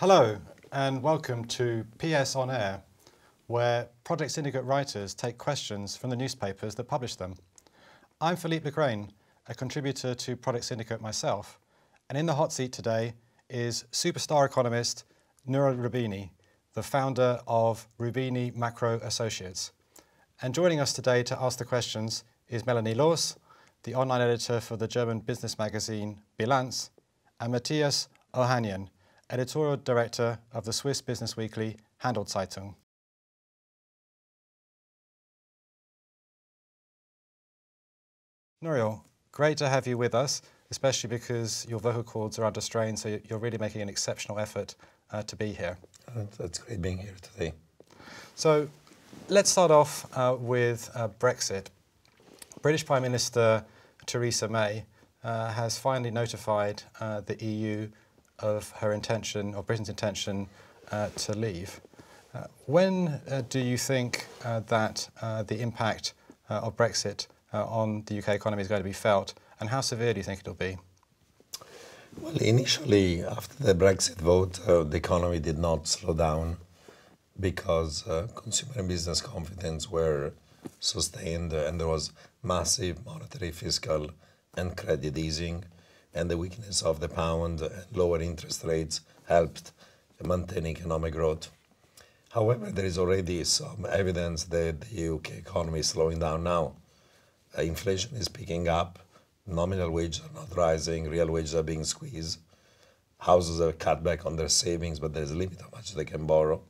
Hello, and welcome to PS On Air, where Project Syndicate writers take questions from the newspapers that publish them. I'm Philippe Legrain, a contributor to Project Syndicate myself, and in the hot seat today is superstar economist Nouriel Roubini, the founder of Roubini Macro Associates. And joining us today to ask the questions is Melanie Loos, the online editor for the German business magazine Bilanz, and Mathias Ohanian, editorial director of the Swiss business weekly Handelszeitung. Nouriel, great to have you with us, especially because your vocal cords are under strain, so you're really making an exceptional effort uh, to be here. That's great being here today. So let's start off uh, with uh, Brexit. British Prime Minister Theresa May uh, has finally notified uh, the EU of her intention, or Britain's intention, uh, to leave. Uh, when uh, do you think uh, that the impact of Brexit on the UK economy is going to be felt, and how severe do you think it'll be? Well, initially, after the Brexit vote, the economy did not slow down because consumer and business confidence were sustained and there was massive monetary, fiscal, and credit easing and the weakness of the pound and lower interest rates helped maintain economic growth. However, there is already some evidence that the UK economy is slowing down now. Uh, inflation is picking up, nominal wages are not rising, real wages are being squeezed. Houses are cut back on their savings, but there's a limit how much they can borrow.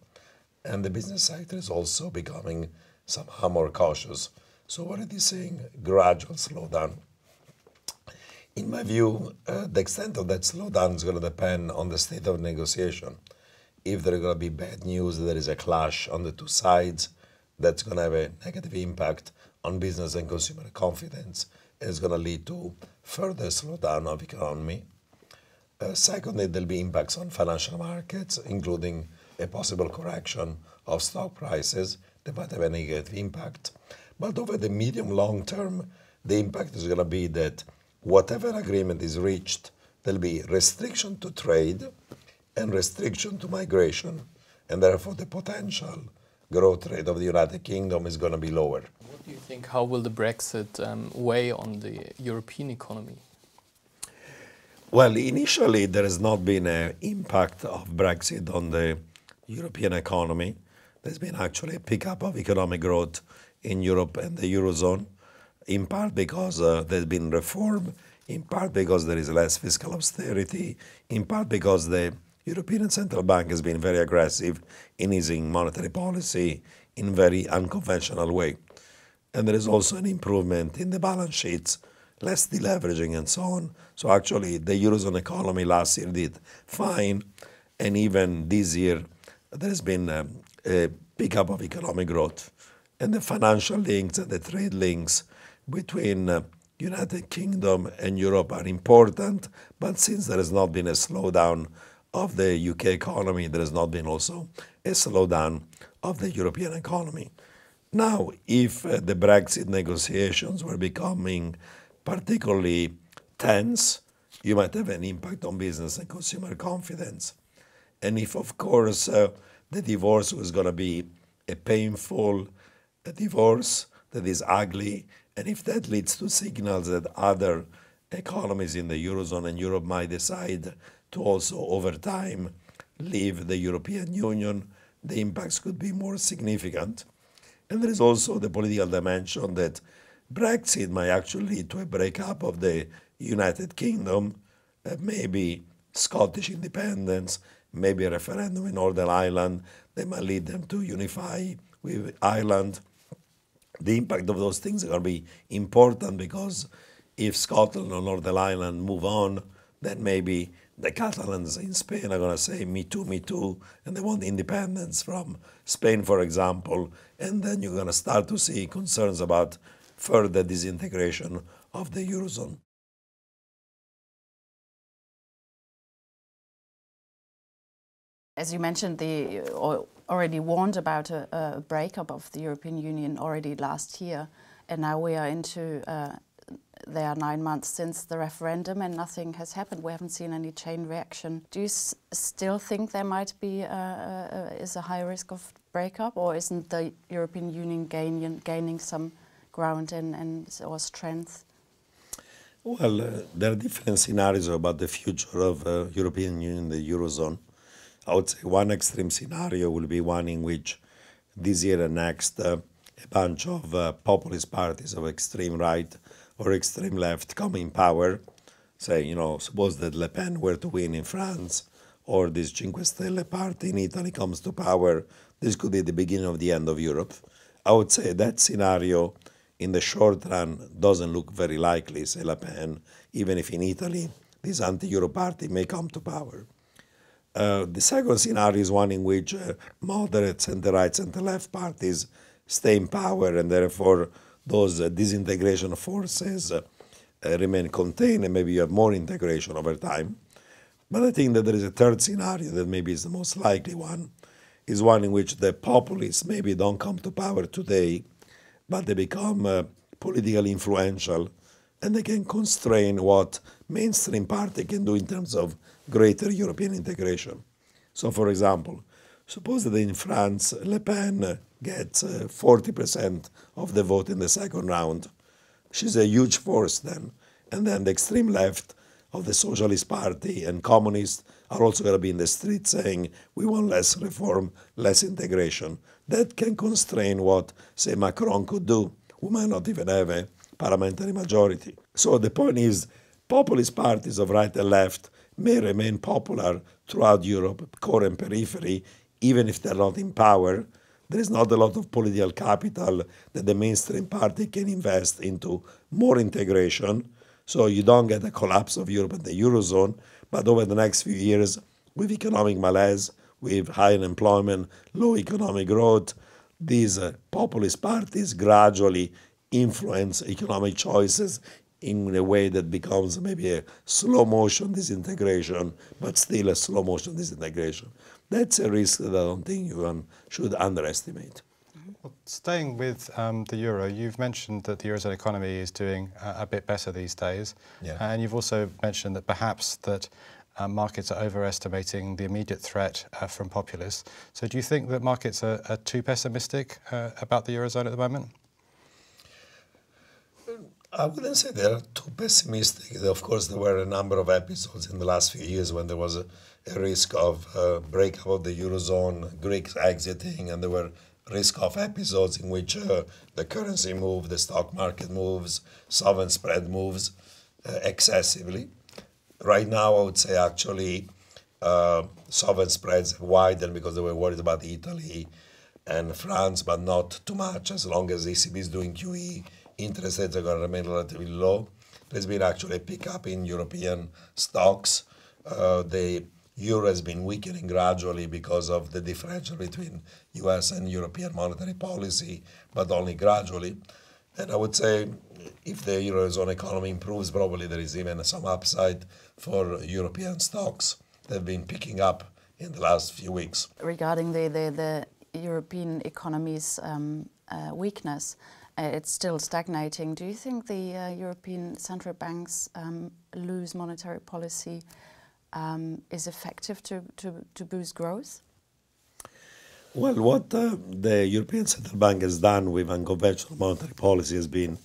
And the business sector is also becoming somehow more cautious. So, what are they saying? Gradual slowdown. In my view, uh, the extent of that slowdown is going to depend on the state of negotiation. If there are going to be bad news, there is a clash on the two sides, that's going to have a negative impact on business and consumer confidence, and it's going to lead to further slowdown of the economy. Uh, secondly, there'll be impacts on financial markets, including a possible correction of stock prices that might have a negative impact. But over the medium long term, the impact is going to be that whatever agreement is reached, there'll be restriction to trade and restriction to migration, and therefore the potential growth rate of the United Kingdom is going to be lower. What do you think? How will the Brexit um, weigh on the European economy? Well, initially there has not been an impact of Brexit on the European economy. There's been actually a pickup of economic growth in Europe and the Eurozone in part because uh, there's been reform, in part because there is less fiscal austerity, in part because the European Central Bank has been very aggressive in easing monetary policy in very unconventional way. And there is also an improvement in the balance sheets, less deleveraging and so on. So actually the Eurozone economy last year did fine. And even this year, there has been um, a pickup of economic growth. And the financial links and the trade links between uh, United Kingdom and Europe are important, but since there has not been a slowdown of the UK economy, there has not been also a slowdown of the European economy. Now, if uh, the Brexit negotiations were becoming particularly tense, you might have an impact on business and consumer confidence. And if, of course, uh, the divorce was going to be a painful a divorce that is ugly and if that leads to signals that other economies in the Eurozone and Europe might decide to also, over time, leave the European Union, the impacts could be more significant. And there is also the political dimension that Brexit might actually lead to a breakup of the United Kingdom, uh, maybe Scottish independence, maybe a referendum in Northern Ireland that might lead them to unify with Ireland the impact of those things are going to be important because if Scotland or Northern Ireland move on, then maybe the Catalans in Spain are going to say, me too, me too, and they want independence from Spain, for example. And then you're going to start to see concerns about further disintegration of the Eurozone. As you mentioned, the uh, already warned about a, a, breakup of the European Union already last year, and now we are into uh, there are nine months since the referendum and nothing has happened. We haven't seen any chain reaction. Do you still think there might be uh, uh, is a high risk of breakup, or isn't the European Union gain, gaining some ground and, and or strength? Well, uh, there are different scenarios about the future of uh, European Union, the eurozone. I would say one extreme scenario will be one in which this year and next uh, a bunch of uh, populist parties of extreme right or extreme left come in power. Say, you know, suppose that Le Pen were to win in France or this Cinque Stelle party in Italy comes to power, this could be the beginning of the end of Europe. I would say that scenario in the short run doesn't look very likely, say Le Pen, even if in Italy this anti-Euro party may come to power. Uh, the second scenario is one in which uh, moderate center-right, and the left parties stay in power and therefore those uh, disintegration forces uh, remain contained and maybe you have more integration over time. But I think that there is a third scenario that maybe is the most likely one, is one in which the populists maybe don't come to power today, but they become uh, politically influential and they can constrain what mainstream party can do in terms of greater European integration. So, for example, suppose that in France, Le Pen gets uh, 40% of the vote in the second round. She's a huge force then. And then the extreme left of the Socialist Party and communists are also going to be in the street saying, we want less reform, less integration. That can constrain what, say, Macron could do, who might not even have a parliamentary majority. So the point is, populist parties of right and left may remain popular throughout Europe, core and periphery, even if they're not in power, there is not a lot of political capital that the mainstream party can invest into more integration. So you don't get a collapse of Europe and the Eurozone, but over the next few years, with economic malaise, with high unemployment, low economic growth, these uh, populist parties gradually influence economic choices in a way that becomes maybe a slow motion disintegration, but still a slow motion disintegration. That's a risk that I don't think you should underestimate. Well, staying with um, the euro, you've mentioned that the eurozone economy is doing uh, a bit better these days, yeah. and you've also mentioned that perhaps that uh, markets are overestimating the immediate threat uh, from populists. So, do you think that markets are, are too pessimistic uh, about the eurozone at the moment? I wouldn't say they're too pessimistic. Of course, there were a number of episodes in the last few years when there was a, a risk of uh, breakup of the eurozone, Greeks exiting, and there were risk of episodes in which uh, the currency moves, the stock market moves, sovereign spread moves uh, excessively. Right now, I would say actually uh, sovereign spreads have widened because they were worried about Italy and France, but not too much as long as the ECB is doing QE interest rates are going to remain relatively low. There's been actually a pickup in European stocks. Uh, the euro has been weakening gradually because of the differential between US and European monetary policy, but only gradually. And I would say if the Eurozone economy improves, probably there is even some upside for European stocks that have been picking up in the last few weeks. Regarding the, the, the European economy's um, uh, weakness, it's still stagnating. Do you think the uh, European central banks um, loose monetary policy um, is effective to, to, to boost growth? Well, what uh, the European Central Bank has done with unconventional monetary policy has been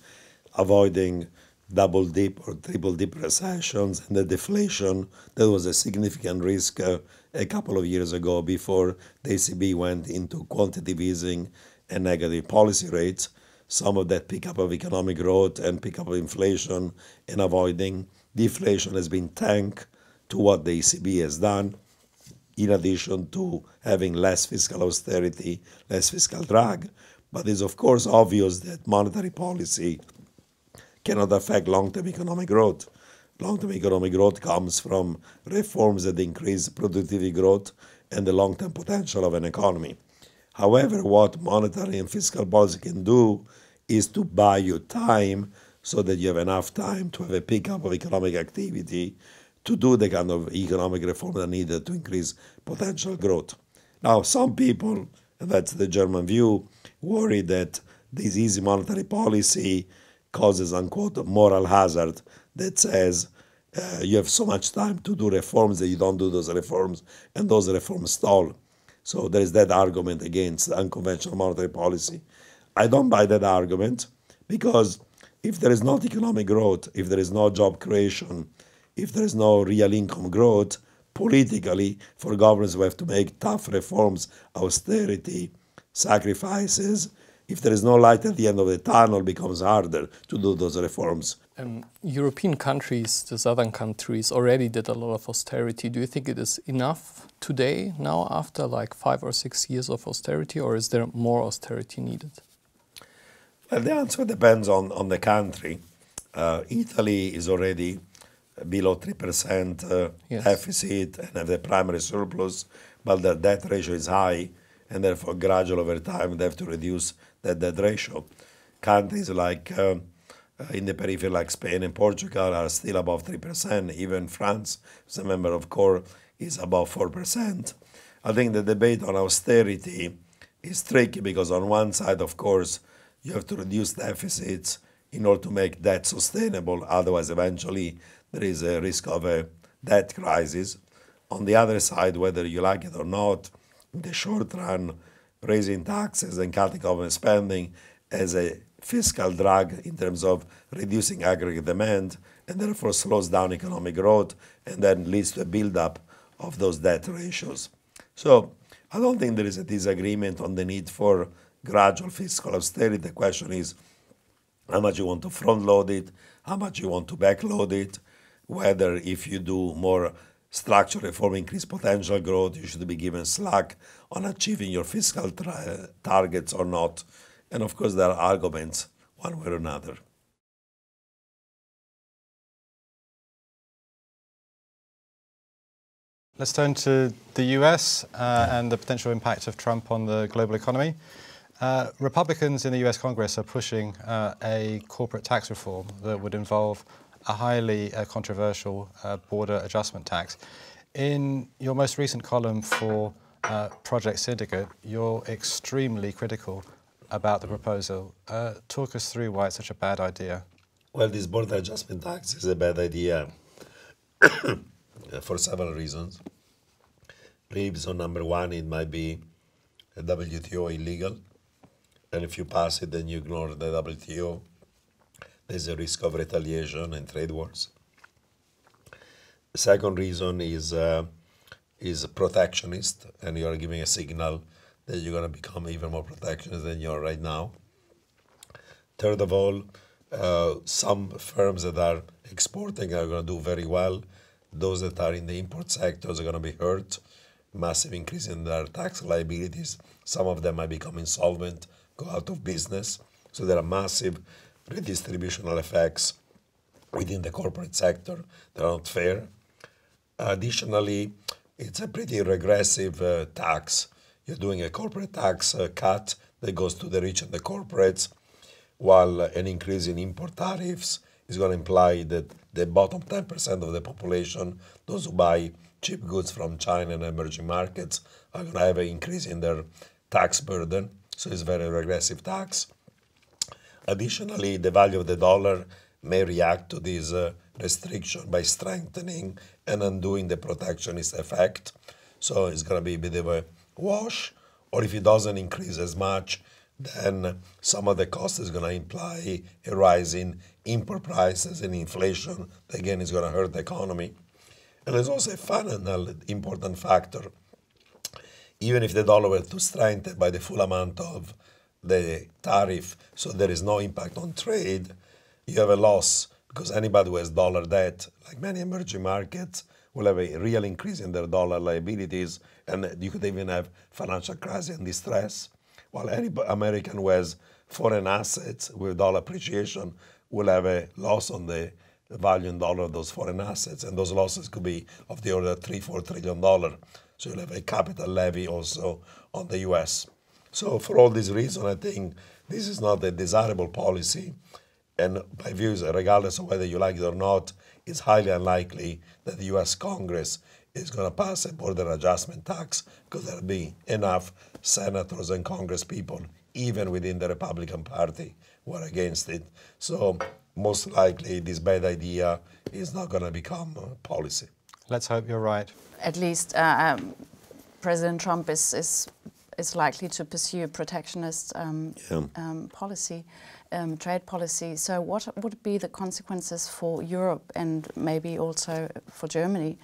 avoiding double dip or triple dip recessions and the deflation that was a significant risk uh, a couple of years ago before the ECB went into quantitative easing and negative policy rates some of that pickup of economic growth and pickup of inflation and avoiding deflation has been tanked to what the ECB has done, in addition to having less fiscal austerity, less fiscal drag. But it's of course obvious that monetary policy cannot affect long-term economic growth. Long-term economic growth comes from reforms that increase productivity growth and the long-term potential of an economy. However, what monetary and fiscal policy can do is to buy you time so that you have enough time to have a pickup of economic activity to do the kind of economic reform that needed to increase potential growth. Now, some people, and that's the German view, worry that this easy monetary policy causes unquote moral hazard that says uh, you have so much time to do reforms that you don't do those reforms and those reforms stall. So there is that argument against unconventional monetary policy. I don't buy that argument because if there is not economic growth, if there is no job creation, if there is no real income growth, politically, for governments who have to make tough reforms, austerity, sacrifices, if there is no light at the end of the tunnel, it becomes harder to do those reforms. Um, European countries, the southern countries, already did a lot of austerity. Do you think it is enough today, now, after like five or six years of austerity, or is there more austerity needed? Well, the answer depends on, on the country. Uh, Italy is already below 3% uh, yes. deficit and have the primary surplus, but the debt ratio is high, and therefore, gradually over time, they have to reduce that debt ratio. Countries like uh, uh in the periphery, like Spain and Portugal, are still above 3%. Even France, as a member of core, is above 4%. I think the debate on austerity is tricky because, on one side, of course, you have to reduce deficits in order to make debt sustainable. Otherwise, eventually, there is a risk of a debt crisis. On the other side, whether you like it or not, in the short run, raising taxes and cutting government spending as a fiscal drag in terms of reducing aggregate demand and therefore slows down economic growth and then leads to a buildup of those debt ratios. So I don't think there is a disagreement on the need for gradual fiscal austerity. The question is how much you want to front load it, how much you want to backload it, whether if you do more structural reform, increase potential growth, you should be given slack on achieving your fiscal targets or not. And of course, there are arguments one way or another. Let's turn to the US uh, and the potential impact of Trump on the global economy. Uh, Republicans in the US Congress are pushing uh, a corporate tax reform that would involve a highly uh, controversial uh, border adjustment tax. In your most recent column for uh, Project Syndicate, you're extremely critical about the proposal. talk us through why it's such a bad idea. Well, this border adjustment tax is a bad idea for several reasons. Reason number one, it might be WTO illegal and if you pass it, then you ignore the WTO. There's a risk of retaliation and trade wars. The second reason is uh, is protectionist, and you are giving a signal that you're going to become even more protectionist than you are right now. Third of all, uh, some firms that are exporting are going to do very well. Those that are in the import sectors are going to be hurt. Massive increase in their tax liabilities. Some of them might become insolvent go out of business. So there are massive redistributional effects within the corporate sector that are not fair. Additionally, it's a pretty regressive uh, tax. You're doing a corporate tax cut that goes to the rich and the corporates, while an increase in import tariffs is going to imply that the bottom 10% of the population, those who buy cheap goods from China and emerging markets, are going to have an increase in their tax burden. So it's very regressive tax. Additionally, the value of the dollar may react to this uh, restriction by strengthening and undoing the protectionist effect. So it's going to be a bit of a wash. Or if it doesn't increase as much, then some of the cost is going to imply a rise in import prices and inflation. Again, is going to hurt the economy. And there's also a final important factor even if the dollar were to strengthen by the full amount of the tariff, so there is no impact on trade, you have a loss because anybody who has dollar debt, like many emerging markets, will have a real increase in their dollar liabilities, and you could even have financial crisis and distress. While any American who has foreign assets with dollar appreciation will have a loss on the value in dollar of those foreign assets, and those losses could be of the order of three, four trillion dollar. So you'll have a capital levy also on the US. So for all these reasons, I think this is not a desirable policy. And my view is, regardless of whether you like it or not, it's highly unlikely that the US Congress is going to pass a border adjustment tax because there'll be enough senators and congress people even within the Republican Party, were against it. So most likely, this bad idea is not going to become policy. Let's hope you're right. At least uh, um, President Trump is, is is likely to pursue a protectionist um, yeah. um, policy, um, trade policy. So, what would be the consequences for Europe and maybe also for Germany?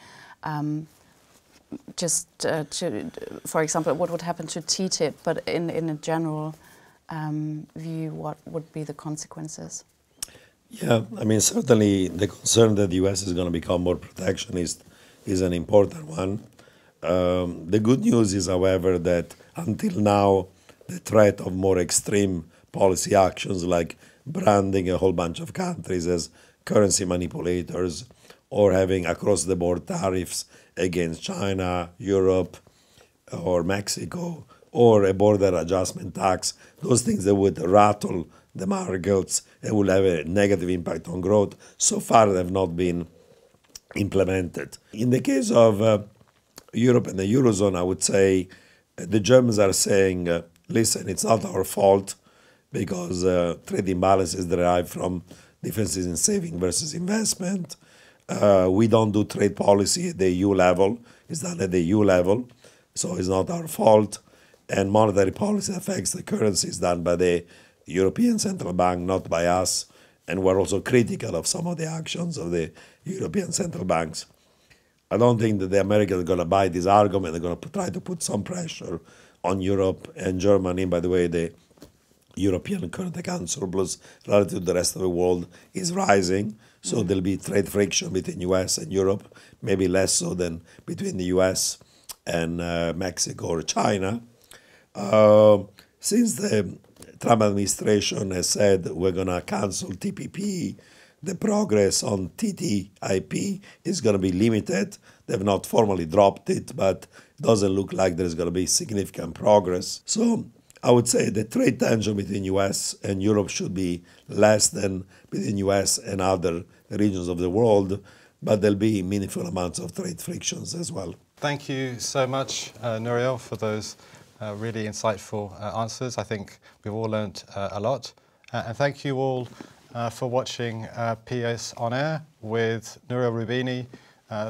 Um, just uh, to, for example, what would happen to TTIP, but in, in a general um, view, what would be the consequences? Yeah, I mean, certainly the concern that the US is going to become more protectionist is an important one. Um, the good news is, however, that until now, the threat of more extreme policy actions like branding a whole bunch of countries as currency manipulators or having across the board tariffs against China, Europe, or Mexico, or a border adjustment tax, those things that would rattle the markets and will have a negative impact on growth, so far they have not been implemented. In the case of uh, Europe and the Eurozone, I would say the Germans are saying, uh, listen, it's not our fault because uh, trade imbalances derive from differences in saving versus investment. Uh, we don't do trade policy at the EU level. It's done at the EU level, so it's not our fault. And monetary policy affects the currencies done by the European Central Bank, not by us. And we're also critical of some of the actions of the European central banks. I don't think that the Americans are going to buy this argument. They're going to try to put some pressure on Europe and Germany. By the way, the European current account surplus relative to the rest of the world is rising. So mm-hmm. there'll be trade friction between US and Europe, maybe less so than between the US and uh, Mexico or China. Uh, since the Trump administration has said we're going to cancel TPP, the progress on TTIP is going to be limited. They've not formally dropped it, but it doesn't look like there's going to be significant progress. So I would say the trade tension between US and Europe should be less than between US and other regions of the world, but there'll be meaningful amounts of trade frictions as well. Thank you so much, uh, Nouriel, for those uh, really insightful uh, answers. I think we've all learned uh, a lot. Uh, and thank you all uh, for watching uh, PS On Air with Nouriel Roubini,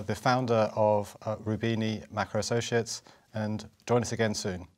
the founder of Roubini Macro Associates, and join us again soon.